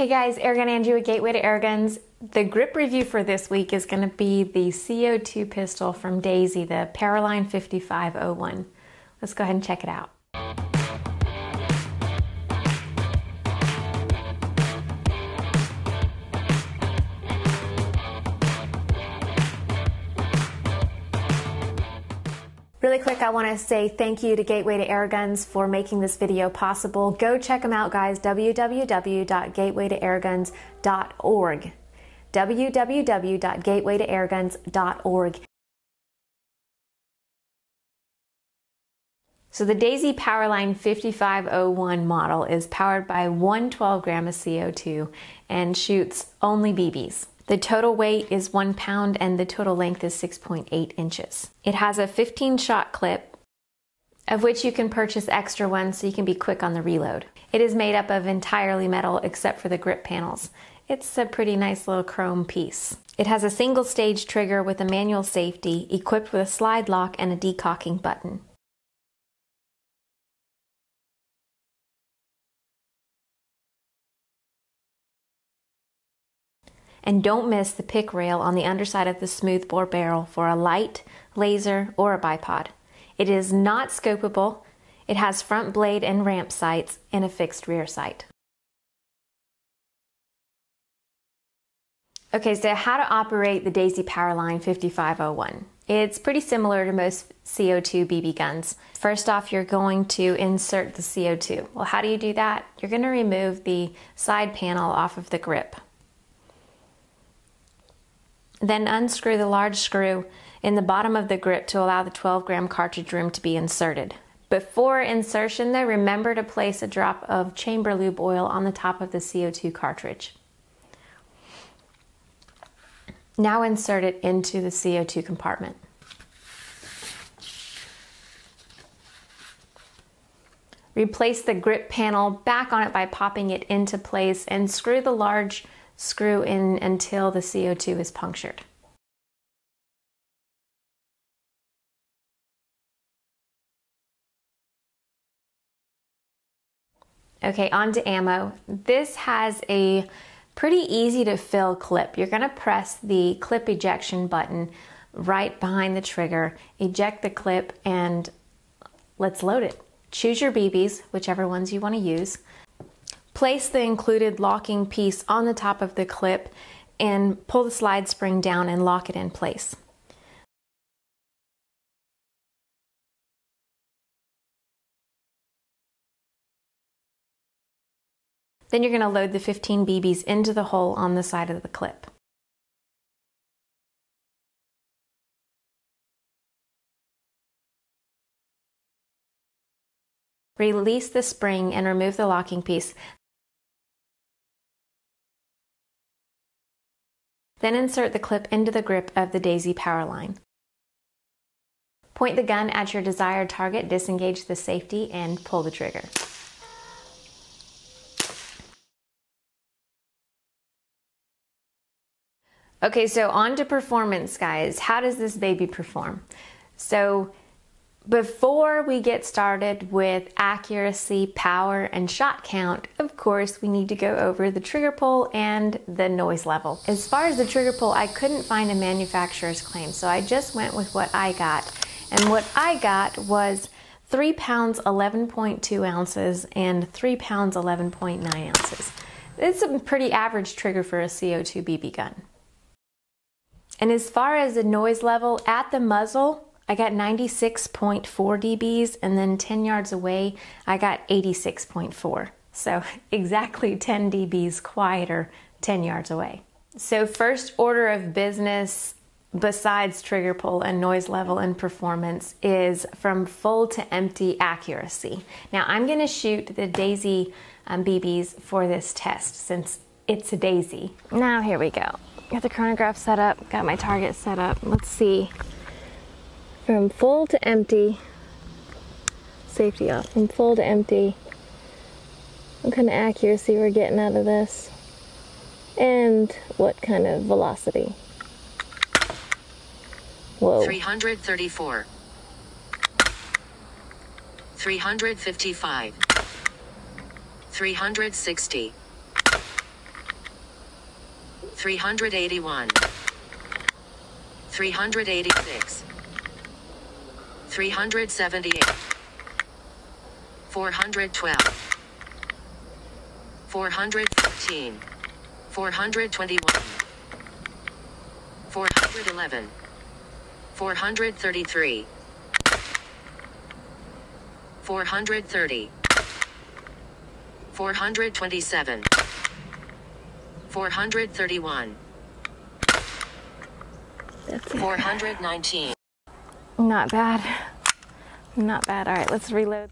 Hey guys, Airgun Angie with Gateway to Airguns. The grip review for this week is going to be the CO2 pistol from Daisy, the Powerline 5501. Let's go ahead and check it out. Really quick, I want to say thank you to Gateway to Airguns for making this video possible. Go check them out, guys. www.gatewaytoairguns.org. www.gatewaytoairguns.org. So the Daisy Powerline 5501 model is powered by 112 gram of CO2 and shoots only BBs. The total weight is one pound and the total length is 6.8 inches. It has a 15 shot clip, of which you can purchase extra ones so you can be quick on the reload. It is made up of entirely metal except for the grip panels. It's a pretty nice little chrome piece. It has a single stage trigger with a manual safety equipped with a slide lock and a decocking button. And don't miss the pick rail on the underside of the smoothbore barrel for a light, laser, or a bipod. It is not scopable. It has front blade and ramp sights and a fixed rear sight. Okay, so how to operate the Daisy Powerline 5501. It's pretty similar to most CO2 BB guns. First off, you're going to insert the CO2. Well, how do you do that? You're going to remove the side panel off of the grip. Then unscrew the large screw in the bottom of the grip to allow the 12 gram cartridge rim to be inserted. Before insertion though, remember to place a drop of chamber lube oil on the top of the CO2 cartridge. Now insert it into the CO2 compartment. Replace the grip panel back on it by popping it into place and screw the large screw in until the CO2 is punctured. Okay, on to ammo. This has a pretty easy to fill clip. You're going to press the clip ejection button right behind the trigger, eject the clip, and let's load it. Choose your BBs, whichever ones you want to use. Place the included locking piece on the top of the clip and pull the slide spring down and lock it in place. Then you're going to load the 15 BBs into the hole on the side of the clip. Release the spring and remove the locking piece. Then insert the clip into the grip of the Daisy Powerline. Point the gun at your desired target, disengage the safety, and pull the trigger. Okay, so on to performance, guys. How does this baby perform? So before we get started with accuracy, power, and shot count, of course, we need to go over the trigger pull and the noise level. As far as the trigger pull, I couldn't find a manufacturer's claim, so I just went with what I got. And what I got was 3 pounds 11.2 ounces and 3 pounds 11.9 ounces. It's a pretty average trigger for a CO2 BB gun. And as far as the noise level, at the muzzle, I got 96.4 dBs, and then 10 yards away, I got 86.4. So exactly 10 dBs quieter 10 yards away. So, first order of business besides trigger pull and noise level and performance is from full to empty accuracy. Now, I'm going to shoot the Daisy um, BBs for this test since it's a Daisy. Now, here we go. Got the chronograph set up, got my target set up. Let's see from full to empty, safety off, from full to empty, what kind of accuracy we're getting out of this, and what kind of velocity. Whoa. 334. 355. 360. 381. 386. 378. 412. 414. 421. 411. 433. 430. 427. 431. That's it. 419. Not bad. Not bad. All right, let's reload.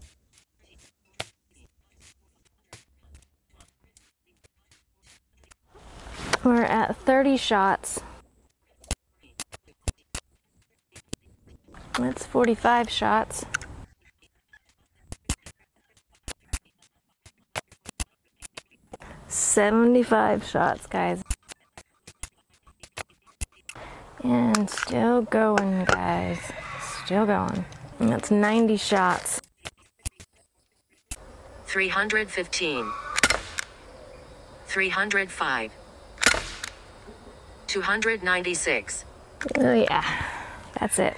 We're at 30 shots. That's 45 shots. Seventy-five shots, guys. And still going, guys. Still going. And that's 90 shots. 315. 305. 296. Oh, yeah. That's it.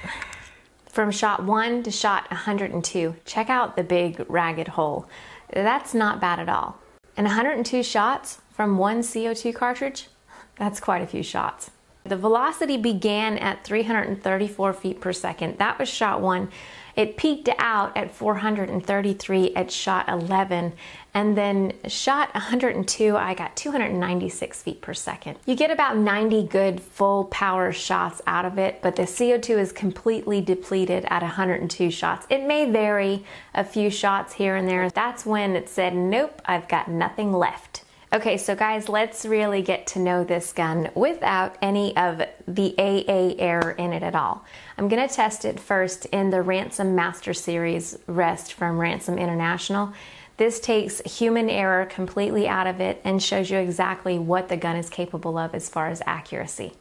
From shot one to shot 102, check out the big ragged hole. That's not bad at all. And 102 shots from one CO2 cartridge, that's quite a few shots. The velocity began at 334 feet per second. That was shot one. It peaked out at 433 at shot 11, and then shot 102, I got 296 feet per second. You get about 90 good full power shots out of it, but the CO2 is completely depleted at 102 shots. It may vary a few shots here and there. That's when it said, nope, I've got nothing left. Okay, so guys, let's really get to know this gun without any of the AA air in it at all. I'm gonna test it first in the Ransom Master Series rest from Ransom International. This takes human error completely out of it and shows you exactly what the gun is capable of as far as accuracy.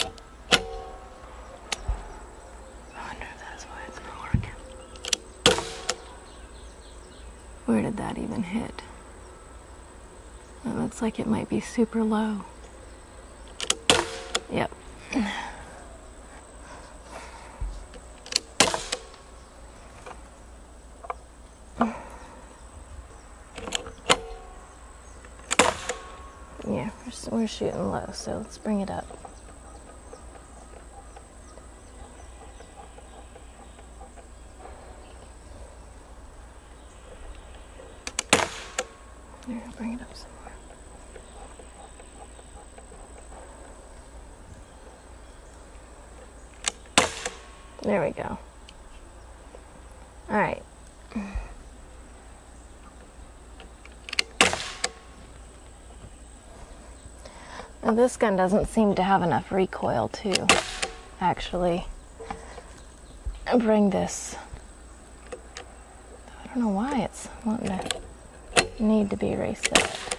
I wonder if that's why it's not working. Where did that even hit? It looks like it might be super low. Yep. Yeah, we're, we're shooting low, so let's bring it up. There, bring it up some more. There we go. All right. Now this gun doesn't seem to have enough recoil to actually bring this. I don't know why it's wanting to need to be reset.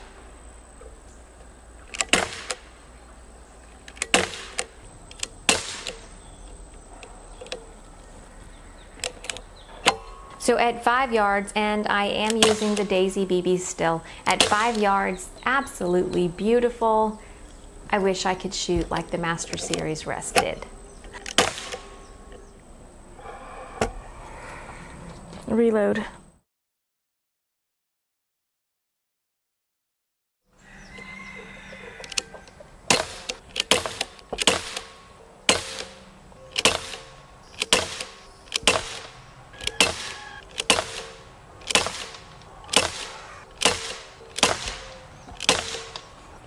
So at five yards, and I am using the Daisy BB still, at five yards, absolutely beautiful. I wish I could shoot like the Master Series Rest did. Reload.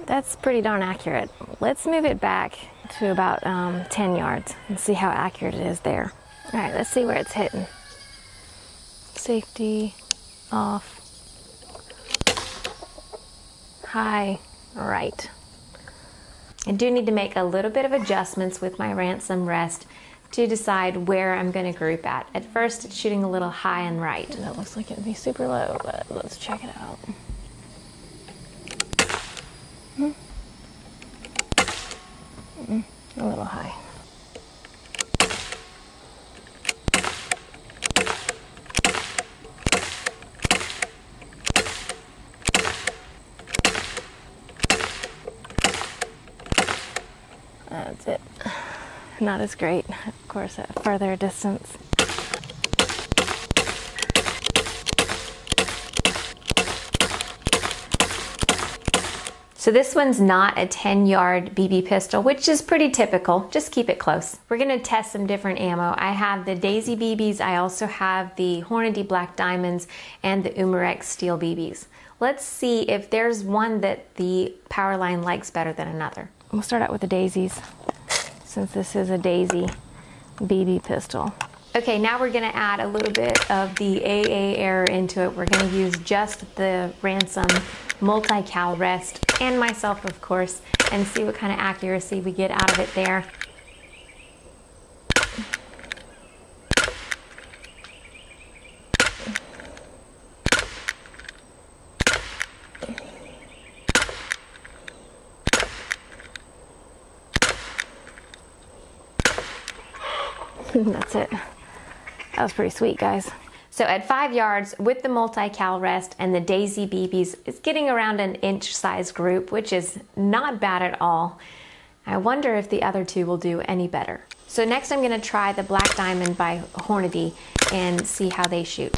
That's pretty darn accurate. Let's move it back to about um, 10 yards and see how accurate it is there. All right, let's see where it's hitting. Safety, off, high, right. I do need to make a little bit of adjustments with my ransom rest to decide where I'm going to group at. At first, it's shooting a little high and right. That looks like it'd be super low, but let's check it out. Mm -mm, a little high. That's it. Not as great, of course, at further distance. So this one's not a 10 yard BB pistol, which is pretty typical. Just keep it close. We're gonna test some different ammo. I have the Daisy BBs, I also have the Hornady Black Diamonds and the Umarex Steel BBs. Let's see if there's one that the Powerline likes better than another. We'll start out with the daisies, since this is a daisy BB pistol. Okay, now we're gonna add a little bit of the AA air into it. We're gonna use just the Ransom multi-cal rest and myself, of course, and see what kind of accuracy we get out of it there. That's it. That was pretty sweet, guys. So at five yards with the multi-cal rest and the Daisy BBs, it's getting around an inch size group, which is not bad at all. I wonder if the other two will do any better. So next I'm gonna try the Black Diamond by Hornady and see how they shoot.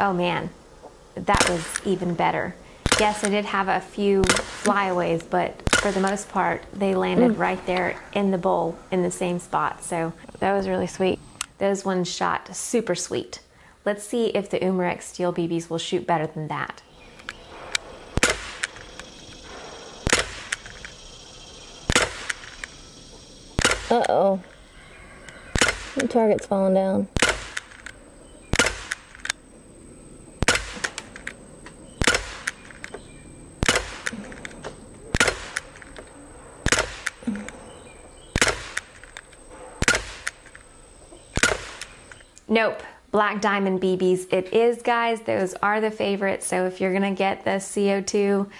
Oh man, that was even better. Yes, I did have a few flyaways, but for the most part, they landed right there in the bowl in the same spot. So That was really sweet. those ones shot super sweet. Let's see if the Umarex Steel BBs will shoot better than that. Uh oh. The target's falling down. Nope. Black Diamond BBs. It is, guys. Those are the favorites. So if you're going to get the CO2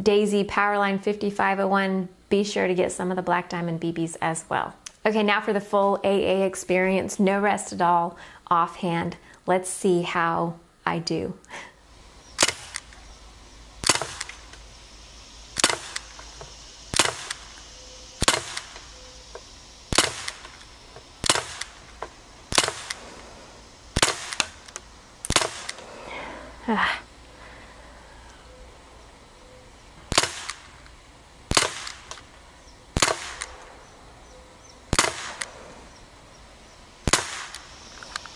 Daisy Powerline 5501, be sure to get some of the Black Diamond BBs as well. Okay, now for the full AA experience. No rest at all, offhand. Let's see how I do.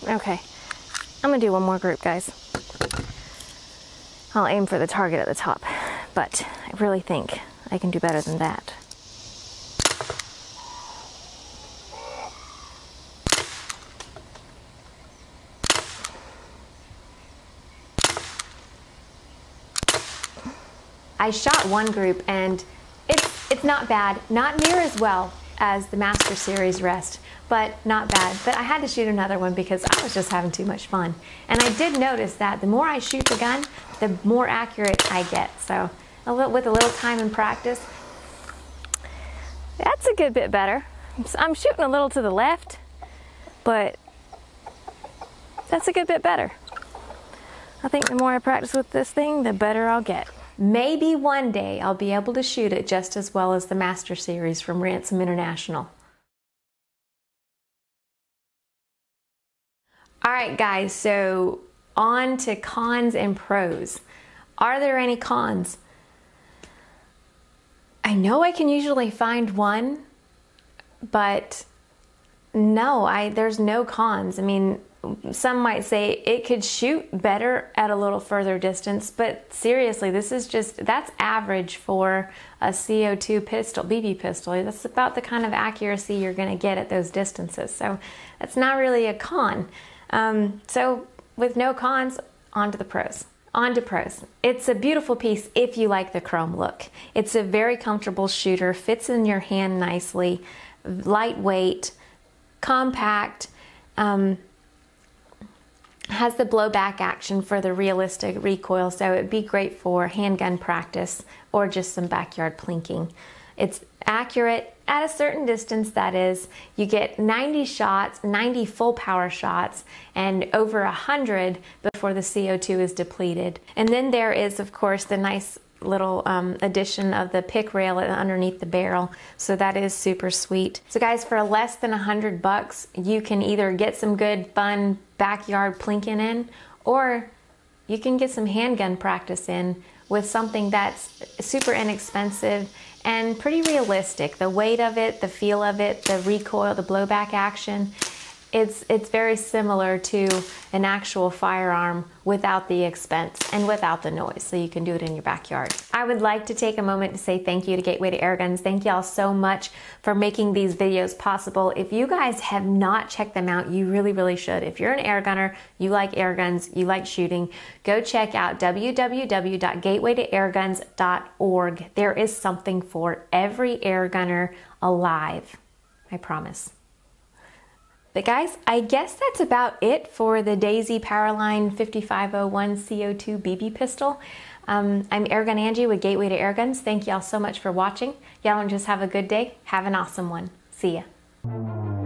Okay, I'm gonna do one more group, guys. I'll aim for the target at the top, but I really think I can do better than that. I shot one group and it's it's not bad, not near as well as the Master Series rest, but not bad. But I had to shoot another one because I was just having too much fun. And I did notice that the more I shoot the gun, the more accurate I get. So a little, with a little time and practice, That's a good bit better. I'm shooting a little to the left, but that's a good bit better. I think the more I practice with this thing, the better I'll get. Maybe one day I'll be able to shoot it just as well as the Master Series from Ransom International. All right, guys, so on to cons and pros. Are there any cons? I know I can usually find one, but no, I there's no cons. I mean, some might say it could shoot better at a little further distance, but seriously, this is just that's average for a CO2 pistol, BB pistol. That's about the kind of accuracy you're going to get at those distances. So that's not really a con. Um, so with no cons, on to the pros. On to pros. It's a beautiful piece if you like the chrome look. It's a very comfortable shooter, fits in your hand nicely, lightweight, compact. Um, has the blowback action for the realistic recoil, so it'd be great for handgun practice or just some backyard plinking. It's accurate at a certain distance that is you get 90 shots 90 full power shots and over 100 before the co2 is depleted and then there is of course the nice little um, addition of the pick rail underneath the barrel so that is super sweet so guys for less than a 100 bucks you can either get some good fun backyard plinking in or you can get some handgun practice in with something that's super inexpensive and pretty realistic. The weight of it, the feel of it, the recoil, the blowback action, it's, it's very similar to an actual firearm without the expense and without the noise, so you can do it in your backyard. I would like to take a moment to say thank you to Gateway to Airguns. Thank y'all so much for making these videos possible. If you guys have not checked them out, you really, really should. If you're an air gunner, you like air guns, you like shooting, go check out www.gatewaytoairguns.org. There is something for every air gunner alive. I promise. But guys, I guess that's about it for the Daisy Powerline 5501 CO2 BB pistol. Um, I'm Airgun Angie with Gateway to Airguns. Thank y'all so much for watching. Y'all just have a good day. Have an awesome one. See ya.